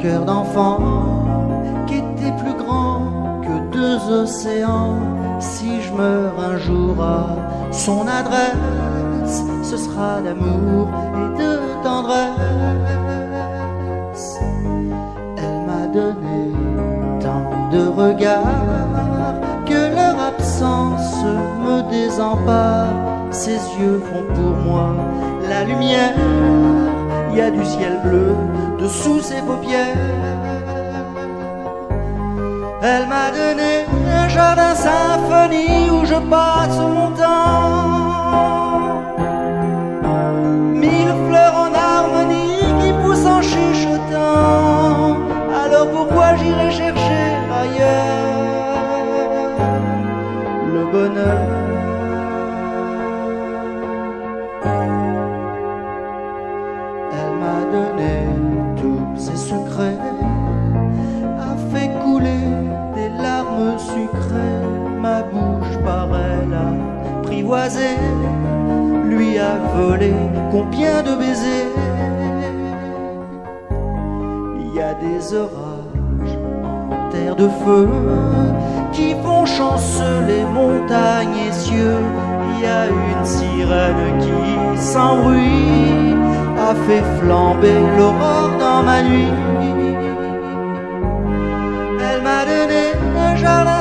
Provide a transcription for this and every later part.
cœur d'enfant qui était plus grand que deux océans. Si je meurs un jour à son adresse, ce sera d'amour et de tendresse. Elle m'a donné tant de regards que leur absence me désempare. Ses yeux font pour moi la lumière. Il y a du ciel bleu dessous ses paupières. Elle m'a donné un jardin symphonie où je passe mon temps. Mille fleurs en harmonie qui poussent en chuchotant. Alors pourquoi j'irai chercher ailleurs le bonheur? Lui a volé combien de baisers. Il y a des orages en terre de feu qui font chanceler montagnes et cieux. Il y a une sirène qui, sans bruit, a fait flamber l'aurore dans ma nuit. Elle m'a donné un jardin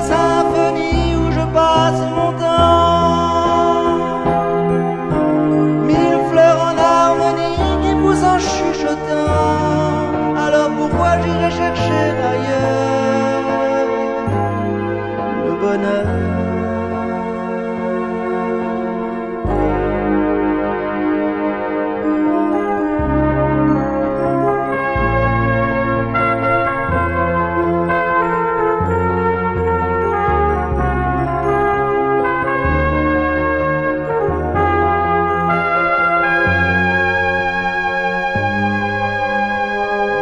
bonheur?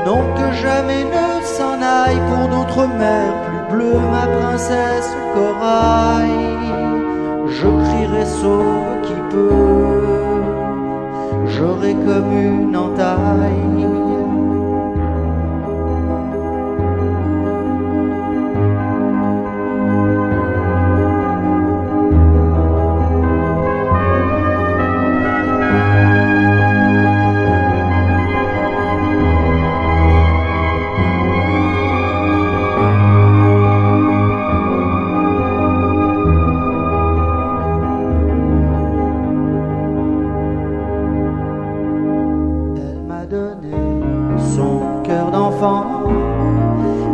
Non que jamais ne s'en aille pour d'autres mers plus bleues, ma princesse corail. Je crierai sauve qui peut, j'aurai comme une entaille.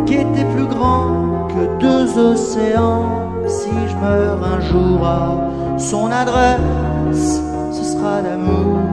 qui était plus grand que deux océans. Si je meurs un jour à son adresse, ce sera l'amour.